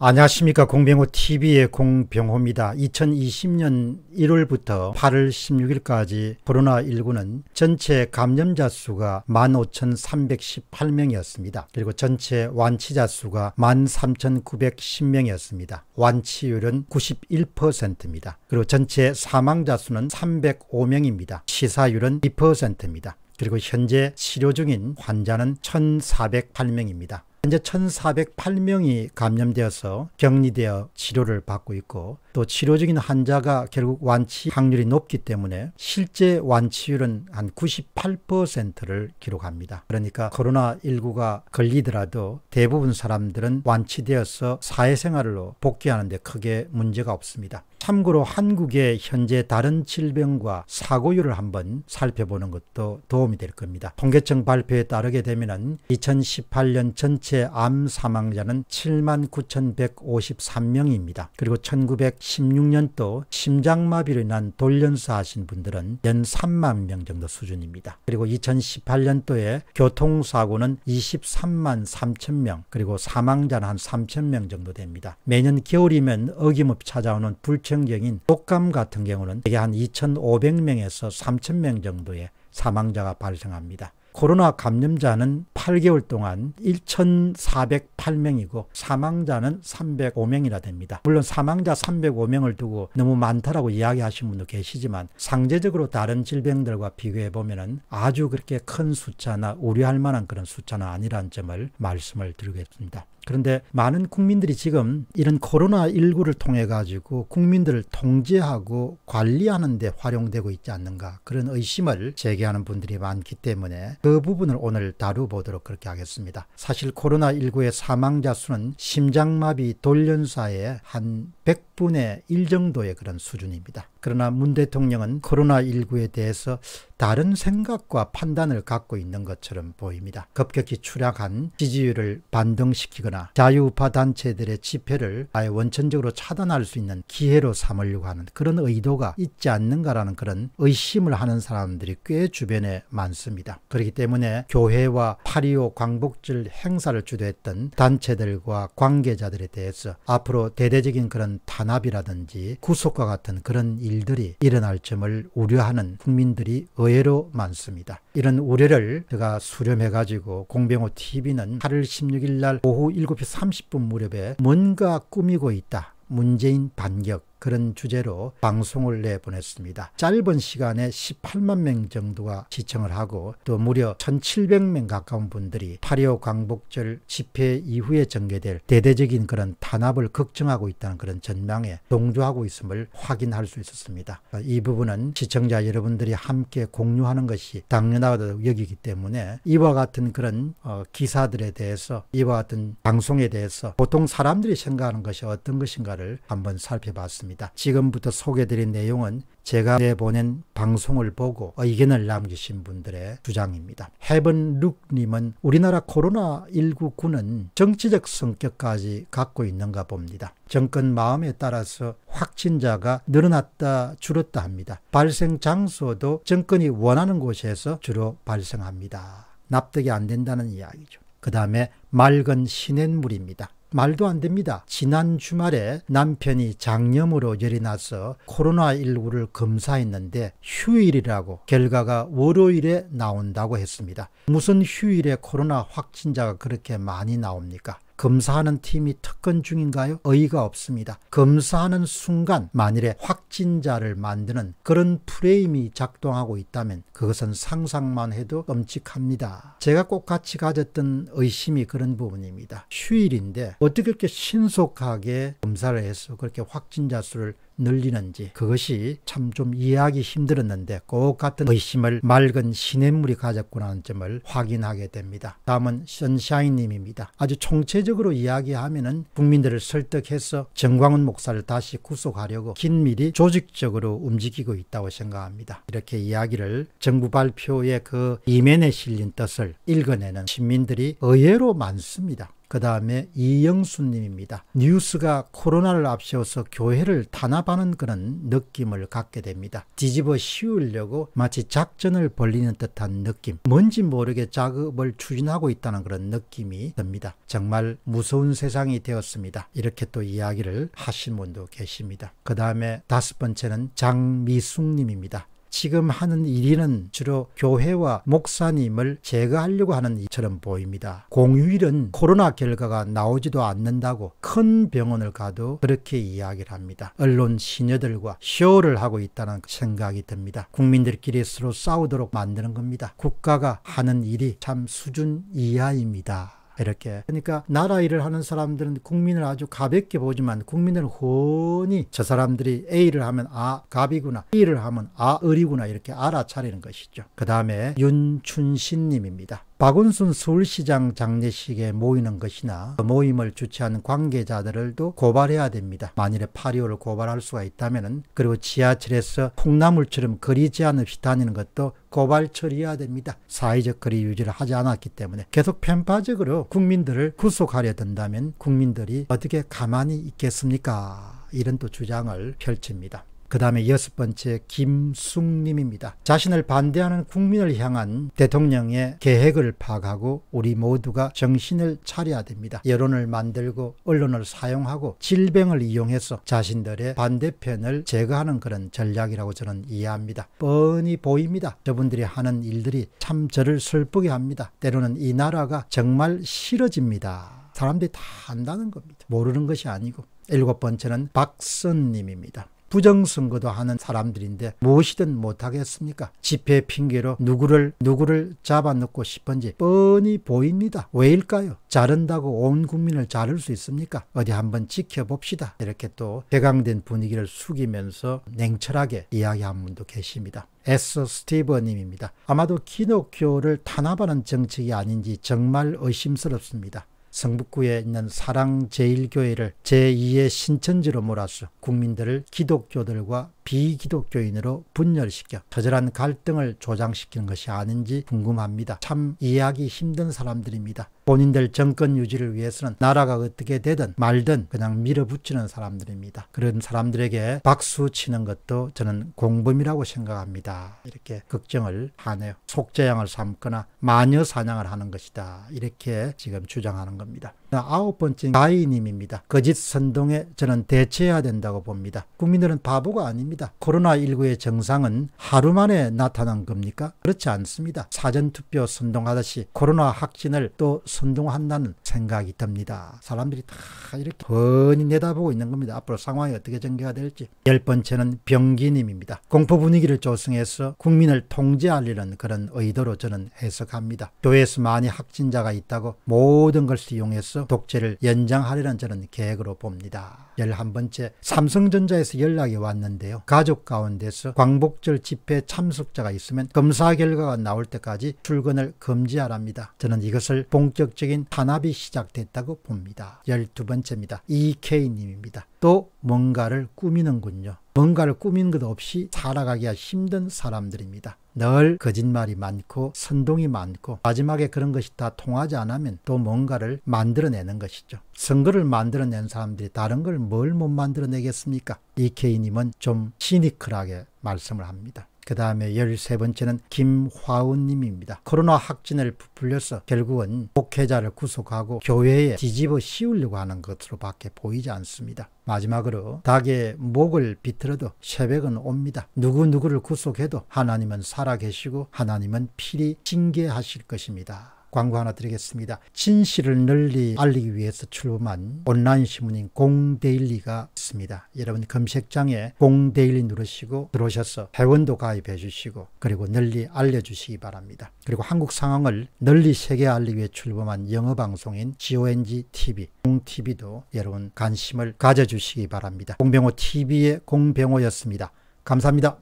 안녕하십니까 공병호 TV의 공병호입니다. 2020년 1월부터 8월 16일까지 코로나19는 전체 감염자 수가 15,318명이었습니다. 그리고 전체 완치자 수가 13,910명이었습니다. 완치율은 91%입니다. 그리고 전체 사망자 수는 305명입니다. 치사율은 2%입니다. 그리고 현재 치료 중인 환자는 1,408명입니다. 현재 1,408명이 감염되어서 격리되어 치료를 받고 있고 또 치료 중인 환자가 결국 완치 확률이 높기 때문에 실제 완치율은 한 98%를 기록합니다. 그러니까 코로나19가 걸리더라도 대부분 사람들은 완치되어서 사회생활로 복귀하는 데 크게 문제가 없습니다. 참고로 한국의 현재 다른 질병과 사고율을 한번 살펴보는 것도 도움이 될 겁니다. 통계청 발표에 따르게 되면 2018년 전체 암 사망자는 7만 9,153명입니다. 그리고 1916년도 심장마비로 인한 돌연사 하신 분들은 연 3만 명 정도 수준입니다. 그리고 2018년도에 교통사고는 23만 3천 명 그리고 사망자는 한 3천 명 정도 됩니다. 매년 겨울이면 어김없이 찾아오는 불 불청경인 독감 같은 경우는 대개 한 2,500명에서 3,000명 정도의 사망자가 발생합니다. 코로나 감염자는 8개월 동안 1,408명이고 사망자는 305명이나 됩니다. 물론 사망자 305명을 두고 너무 많다라고 이야기하신 분도 계시지만 상대적으로 다른 질병들과 비교해 보면 아주 그렇게 큰 숫자나 우려할 만한 그런 숫자는 아니라는 점을 말씀을 드리겠습니다. 그런데 많은 국민들이 지금 이런 코로나19를 통해 가지고 국민들을 통제하고 관리하는 데 활용되고 있지 않는가 그런 의심을 제기하는 분들이 많기 때문에 그 부분을 오늘 다루보도록 그렇게 하겠습니다. 사실 코로나19의 사망자 수는 심장마비 돌연사의 한 100분의 1 정도의 그런 수준입니다. 그러나 문 대통령은 코로나19에 대해서 다른 생각과 판단을 갖고 있는 것처럼 보입니다. 급격히 추락한 지지율을 반등시키거나 자유우파 단체들의 집회를 아예 원천적으로 차단할 수 있는 기회로 삼으려고 하는 그런 의도가 있지 않는가라는 그런 의심을 하는 사람들이 꽤 주변에 많습니다. 그렇기 때문에 교회와 8.25 광복절 행사를 주도했던 단체들과 관계자들에 대해서 앞으로 대대적인 그런 탄압이라든지 구속과 같은 그런 일 들이 일어날 점을 우려하는 국민들이 의외로 많습니다. 이런 우려를 제가 수렴해 가지고 공병호 TV는 8월 16일 날 오후 7시 30분 무렵에 뭔가 꾸미고 있다. 문재인 반격 그런 주제로 방송을 내보냈습니다. 짧은 시간에 18만 명 정도가 시청을 하고 또 무려 1700명 가까운 분들이 8.25 광복절 집회 이후에 전개될 대대적인 그런 탄압을 걱정하고 있다는 그런 전망에 동조하고 있음을 확인할 수 있었습니다. 이 부분은 시청자 여러분들이 함께 공유하는 것이 당연하다고 여기기 때문에 이와 같은 그런 어, 기사들에 대해서 이와 같은 방송에 대해서 보통 사람들이 생각하는 것이 어떤 것인가를 한번 살펴봤습니다. 있습니다. 지금부터 소개드린 내용은 제가 내보낸 방송을 보고 의견을 남기신 분들의 주장입니다. 헤븐 룩님은 우리나라 코로나19구는 정치적 성격까지 갖고 있는가 봅니다. 정권 마음에 따라서 확진자가 늘어났다 줄었다 합니다. 발생 장소도 정권이 원하는 곳에서 주로 발생합니다. 납득이 안 된다는 이야기죠. 그 다음에 맑은 시냇물입니다. 말도 안 됩니다. 지난 주말에 남편이 장염으로 열이 나서 코로나19를 검사했는데 휴일이라고 결과가 월요일에 나온다고 했습니다. 무슨 휴일에 코로나 확진자가 그렇게 많이 나옵니까? 검사하는 팀이 특권 중인가요? 의의가 없습니다. 검사하는 순간 만일에 확진자를 만드는 그런 프레임이 작동하고 있다면 그것은 상상만 해도 끔찍합니다. 제가 꼭 같이 가졌던 의심이 그런 부분입니다. 휴일인데 어떻게 그렇게 신속하게 검사를 해서 그렇게 확진자 수를 늘리는지 그것이 참 좀 이해하기 힘들었는데 꼭 같은 의심을 맑은 시냇물이 가졌구나는 점을 확인하게 됩니다. 다음은 선샤인님입니다. 아주 총체적으로 이야기하면은 국민들을 설득해서 정광훈 목사를 다시 구속하려고 긴밀히 조직적으로 움직이고 있다고 생각합니다. 이렇게 이야기를 정부 발표의 그 이면에 실린 뜻을 읽어내는 시민들이 의외로 많습니다. 그 다음에 이영수님입니다. 뉴스가 코로나를 앞세워서 교회를 탄압하는 그런 느낌을 갖게 됩니다. 뒤집어 씌우려고 마치 작전을 벌리는 듯한 느낌. 뭔지 모르게 작업을 추진하고 있다는 그런 느낌이 듭니다. 정말 무서운 세상이 되었습니다. 이렇게 또 이야기를 하신 분도 계십니다. 그 다음에 다섯 번째는 장미숙님입니다. 지금 하는 일은 주로 교회와 목사님을 제거하려고 하는 일처럼 보입니다. 공휴일은 코로나 결과가 나오지도 않는다고 큰 병원을 가도 그렇게 이야기를 합니다. 언론 시녀들과 쇼를 하고 있다는 생각이 듭니다. 국민들끼리 서로 싸우도록 만드는 겁니다. 국가가 하는 일이 참 수준 이하입니다. 이렇게 그러니까 나라 일을 하는 사람들은 국민을 아주 가볍게 보지만 국민을 훤히 저 사람들이 A를 하면 아 갑이구나 B를 하면 아 을이구나 이렇게 알아차리는 것이죠. 그 다음에 윤춘신 님입니다. 박원순 서울시장 장례식에 모이는 것이나 모임을 주최하는 관계자들을도 고발해야 됩니다. 만일에 8.25를 고발할 수가 있다면 그리고 지하철에서 콩나물처럼 거리 제한 없이 다니는 것도 고발 처리해야 됩니다. 사회적 거리 유지를 하지 않았기 때문에 계속 편파적으로 국민들을 구속하려 든다면 국민들이 어떻게 가만히 있겠습니까? 이런 또 주장을 펼칩니다. 그 다음에 여섯 번째 김숙님입니다. 자신을 반대하는 국민을 향한 대통령의 계획을 파악하고 우리 모두가 정신을 차려야 됩니다. 여론을 만들고 언론을 사용하고 질병을 이용해서 자신들의 반대편을 제거하는 그런 전략이라고 저는 이해합니다. 뻔히 보입니다. 저분들이 하는 일들이 참 저를 슬프게 합니다. 때로는 이 나라가 정말 싫어집니다. 사람들이 다 안다는 겁니다. 모르는 것이 아니고. 일곱 번째는 박선님입니다. 부정선거도 하는 사람들인데 무엇이든 못하겠습니까? 집회 핑계로 누구를 누구를 잡아넣고 싶은지 뻔히 보입니다. 왜일까요? 자른다고 온 국민을 자를 수 있습니까? 어디 한번 지켜봅시다. 이렇게 또 개강된 분위기를 숙이면서 냉철하게 이야기한 분도 계십니다. 에서 스티버님입니다. 아마도 기독교를 탄압하는 정책이 아닌지 정말 의심스럽습니다. 성북구에 있는 사랑제일교회를 제2의 신천지로 몰아서 국민들을 기독교들과 비기독교인으로 분열시켜 처절한 갈등을 조장시키는 것이 아닌지 궁금합니다. 참 이해하기 힘든 사람들입니다. 본인들 정권 유지를 위해서는 나라가 어떻게 되든 말든 그냥 밀어붙이는 사람들입니다. 그런 사람들에게 박수 치는 것도 저는 공범이라고 생각합니다. 이렇게 걱정을 하네요. 속죄양을 삼거나 마녀 사냥을 하는 것이다. 이렇게 지금 주장하는 겁니다. 아홉 번째 가이님입니다. 거짓 선동에 저는 대처해야 된다고 봅니다. 국민들은 바보가 아닙니다. 코로나19의 정상은 하루 만에 나타난 겁니까? 그렇지 않습니다. 사전투표 선동하듯이 코로나 확진을 또 선동한다는 생각이 듭니다. 사람들이 다 이렇게 뻔히 내다보고 있는 겁니다. 앞으로 상황이 어떻게 전개가 될지. 열 번째는 병기님입니다. 공포 분위기를 조성해서 국민을 통제하려는 그런 의도로 저는 해석합니다. 교회에서 많이 확진자가 있다고 모든 것을 이용해서 통해서 독재를 연장하려는 저는 계획으로 봅니다. 11번째 삼성전자에서 연락이 왔는데요. 가족 가운데서 광복절 집회 참석자가 있으면 검사 결과가 나올 때까지 출근을 금지하랍니다. 저는 이것을 본격적인 탄압이 시작됐다고 봅니다. 12번째입니다. EK님입니다. 또 뭔가를 꾸미는군요. 뭔가를 꾸민 것 없이 살아가기가 힘든 사람들입니다. 늘 거짓말이 많고 선동이 많고 마지막에 그런 것이 다 통하지 않으면 또 뭔가를 만들어내는 것이죠. 선거를 만들어낸 사람들이 다른 걸 뭘 못 만들어내겠습니까? 이케이님은 좀 시니컬하게 말씀을 합니다. 그 다음에 열세 번째는 김화운 님입니다. 코로나 확진을 부풀려서 결국은 목회자를 구속하고 교회에 뒤집어 씌우려고 하는 것으로 밖에 보이지 않습니다. 마지막으로 닭의 목을 비틀어도 새벽은 옵니다. 누구누구를 구속해도 하나님은 살아계시고 하나님은 필히 징계하실 것입니다. 광고 하나 드리겠습니다. 진실을 널리 알리기 위해서 출범한 온라인 신문인 공데일리가 있습니다. 여러분 검색창에 공데일리 누르시고 들어오셔서 회원도 가입해 주시고 그리고 널리 알려주시기 바랍니다. 그리고 한국 상황을 널리 세계 알리기 위해 출범한 영어 방송인 GONG TV, 공TV도 여러분 관심을 가져주시기 바랍니다. 공병호 TV의 공병호였습니다. 감사합니다.